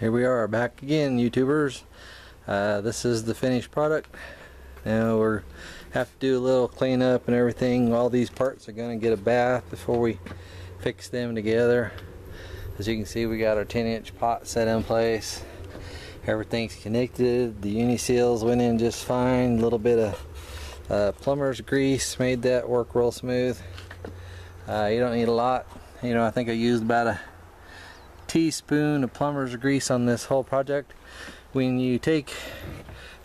here we are back again YouTubers. Uh, this is the finished product. Now we're have to do a little cleanup and everything. All these parts are going to get a bath before we fix them together. As you can see we got our 10 inch pot set in place. Everything's connected. The uni seals went in just fine. A little bit of uh, plumber's grease made that work real smooth. Uh, you don't need a lot. You know I think I used about a teaspoon of plumber's grease on this whole project. When you take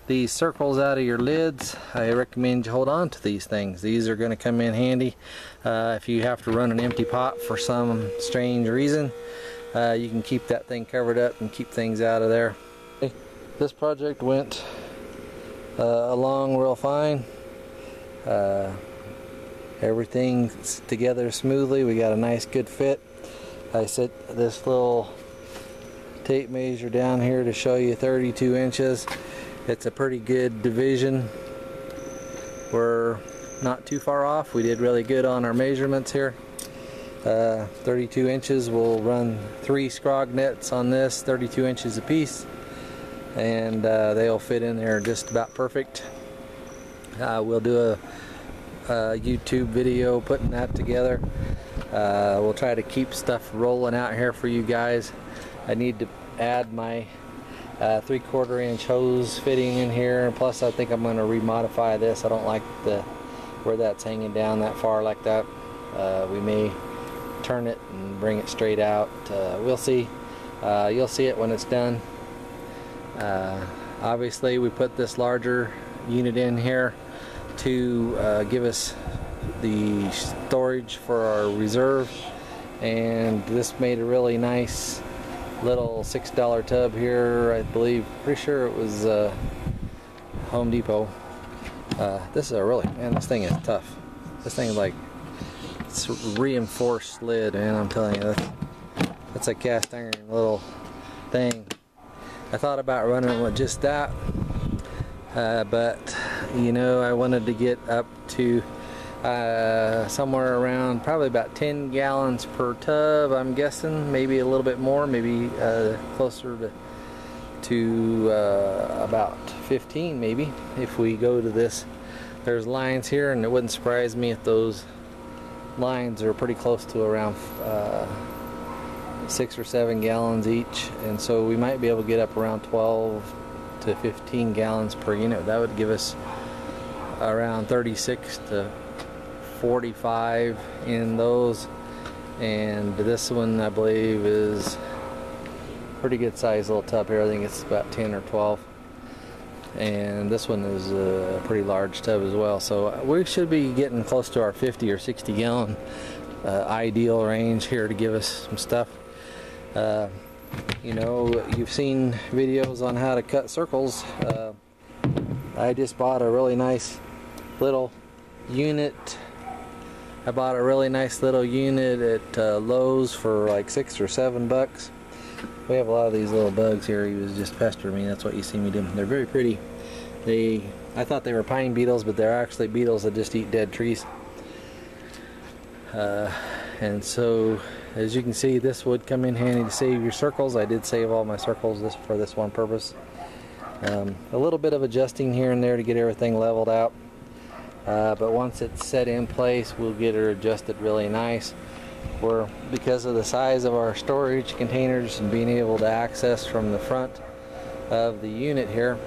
these circles out of your lids, I recommend you hold on to these things. These are going to come in handy uh, if you have to run an empty pot for some strange reason. Uh, you can keep that thing covered up and keep things out of there. This project went uh, along real fine. Uh, everything's together smoothly. We got a nice good fit. I set this little tape measure down here to show you 32 inches. It's a pretty good division. We're not too far off. We did really good on our measurements here. Uh, 32 inches. We'll run three scrog nets on this, 32 inches a piece, and uh, they'll fit in there just about perfect. Uh, we'll do a, a YouTube video putting that together. Uh, we'll try to keep stuff rolling out here for you guys. I need to add my uh, three quarter inch hose fitting in here and plus I think I'm going to remodify this. I don't like the where that's hanging down that far like that. Uh, we may turn it and bring it straight out. Uh, we'll see. Uh, you'll see it when it's done. Uh, obviously we put this larger unit in here to give us the storage for our reserve and this made a really nice little six dollar tub here I believe. Pretty sure it was uh, Home Depot. Uh, this is a really man this thing is tough. This thing is like it's reinforced lid man I'm telling you. That's, that's a cast iron little thing. I thought about running with just that uh, but you know I wanted to get up to uh, somewhere around probably about 10 gallons per tub I'm guessing. Maybe a little bit more maybe uh, closer to to uh, about 15 maybe if we go to this. There's lines here and it wouldn't surprise me if those lines are pretty close to around uh, six or seven gallons each. And so we might be able to get up around 12 to 15 gallons per unit. That would give us around 36 to 45 in those. And this one I believe is pretty good size little tub here. I think it's about 10 or 12 and this one is a pretty large tub as well. So we should be getting close to our 50 or 60 gallon uh, ideal range here to give us some stuff. Uh, you know you've seen videos on how to cut circles. Uh, I just bought a really nice little unit I bought a really nice little unit at uh, Lowe's for like six or seven bucks. We have a lot of these little bugs here. He was just pestering me. That's what you see me doing. They're very pretty. They, I thought they were pine beetles, but they're actually beetles that just eat dead trees. Uh, and so, as you can see, this would come in handy to save your circles. I did save all my circles this for this one purpose. Um, a little bit of adjusting here and there to get everything leveled out. Uh, but once it's set in place we'll get her adjusted really nice. We're because of the size of our storage containers and being able to access from the front of the unit here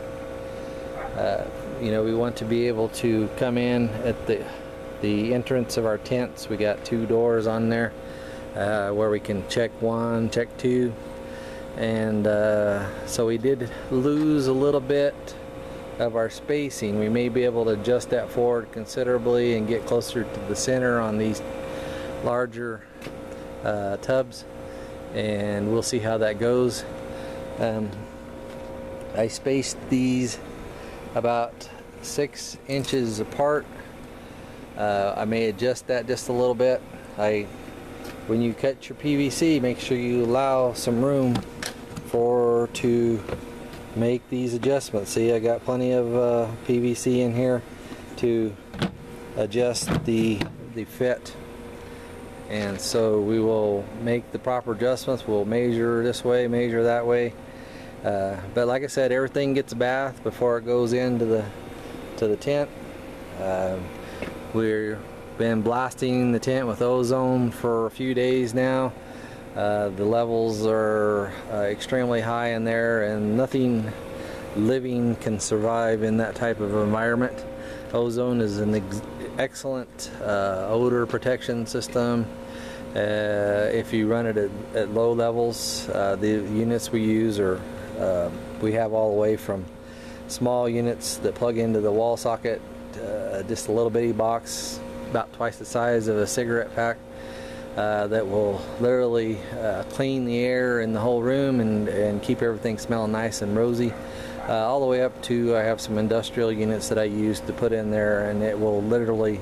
uh, you know we want to be able to come in at the the entrance of our tents. We got two doors on there uh, where we can check one check two. And uh, so we did lose a little bit of our spacing. We may be able to adjust that forward considerably and get closer to the center on these larger uh, tubs and we'll see how that goes. Um, I spaced these about six inches apart. Uh, I may adjust that just a little bit. I, when you cut your PVC, make sure you allow some room for to make these adjustments. See, I got plenty of uh, PVC in here to adjust the, the fit. And so we will make the proper adjustments. We'll measure this way, measure that way. Uh, but like I said, everything gets a bath before it goes into the to the tent. Uh, we've been blasting the tent with ozone for a few days now. Uh, the levels are uh, extremely high in there and nothing living can survive in that type of environment. Ozone is an ex excellent uh, odor protection system. Uh, if you run it at, at low levels, uh, the units we use are uh, we have all the way from small units that plug into the wall socket, just a little bitty box about twice the size of a cigarette pack uh, that will literally uh, clean the air in the whole room and, and keep everything smelling nice and rosy. Uh, all the way up to I have some industrial units that I use to put in there and it will literally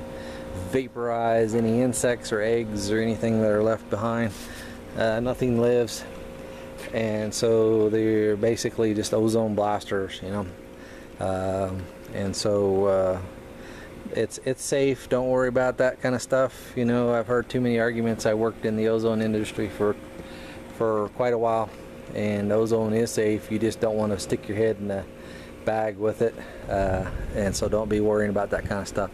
vaporize any insects or eggs or anything that are left behind. Uh, nothing lives and so they're basically just ozone blasters, you know. Um, and so uh, it's it's safe. Don't worry about that kind of stuff. You know, I've heard too many arguments. I worked in the ozone industry for for quite a while, and ozone is safe. You just don't want to stick your head in the bag with it, uh, and so don't be worrying about that kind of stuff.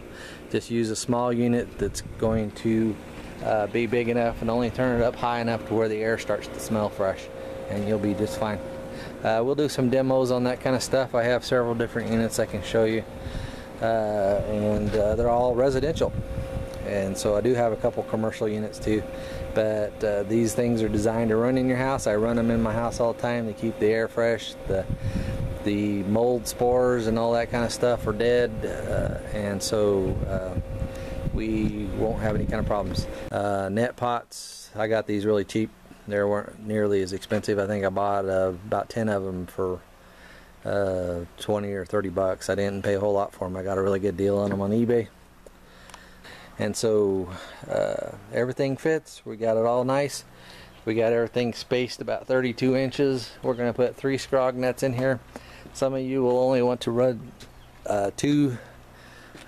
Just use a small unit that's going to uh, be big enough and only turn it up high enough to where the air starts to smell fresh and you'll be just fine. Uh, we'll do some demos on that kind of stuff. I have several different units I can show you and uh, they're all residential and so I do have a couple commercial units too but uh, these things are designed to run in your house. I run them in my house all the time to keep the air fresh. The the mold spores and all that kind of stuff are dead uh, and so uh, we won't have any kind of problems. net pots, I got these really cheap they weren't nearly as expensive. I think I bought uh, about 10 of them for uh, 20 or 30 bucks. I didn't pay a whole lot for them. I got a really good deal on them on eBay. And so uh, everything fits. We got it all nice. We got everything spaced about 32 inches. We're going to put three scrog nets in here. Some of you will only want to run uh, two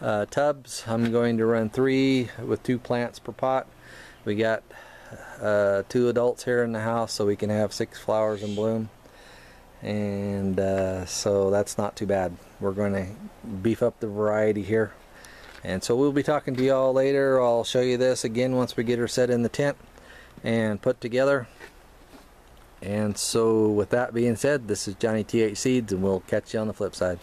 uh, tubs. I'm going to run three with two plants per pot. We got uh, two adults here in the house so we can have six flowers in bloom and uh, so that's not too bad. We're going to beef up the variety here. And so we'll be talking to y'all later. I'll show you this again once we get her set in the tent and put together. And so with that being said this is Johnny TH Seeds and we'll catch you on the flip side